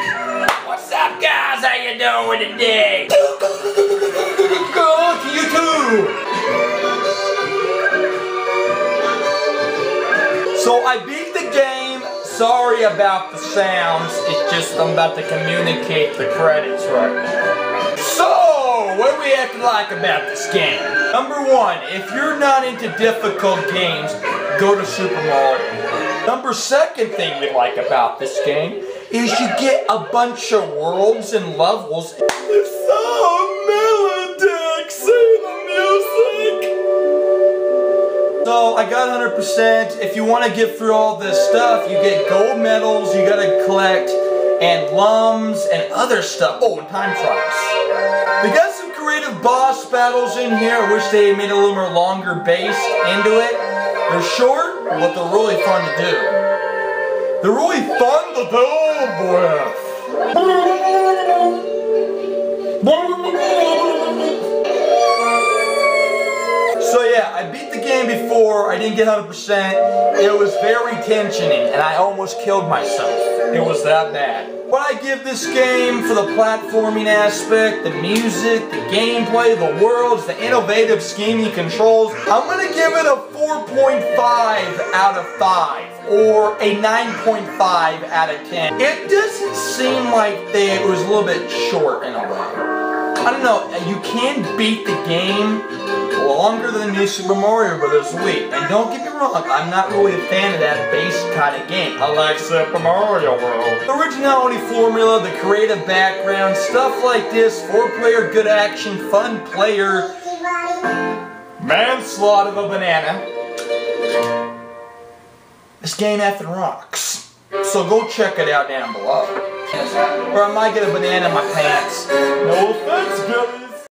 What's up, guys? How you doing today? Go to you too. So I beat the game. Sorry about the sounds. It's just I'm about to communicate the credits right now. So, what do we have to like about this game? Number one, if you're not into difficult games, go to Super Mario. Number second thing we like about this game is you get a bunch of worlds and levels. It's so melodic. Music. So I got 100%. If you want to get through all this stuff, you get gold medals you gotta collect, and lums and other stuff. Oh, and time trials. We got some creative boss battles in here. I wish they made a little more longer based into it. They're short, but they're really fun to do. They're really fun to do didn't get 100%. It was very tensioning, and I almost killed myself. It was that bad. What I give this game for the platforming aspect, the music, the gameplay, the worlds, the innovative scheming controls, I'm gonna give it a 4.5 out of 5 or a 9.5 out of 10. It doesn't seem like they, it was a little bit short in a way. I don't know, you can beat the game longer than New Super Mario Bros. Wii. And don't get me wrong, I'm not really a fan of that base kind of game. I like Super Mario World. The originality formula, the creative background, stuff like this, four-player good action, fun player, manslaughter of a banana. This game effing rocks. So go check it out down below. Or I might get a banana in my pants. No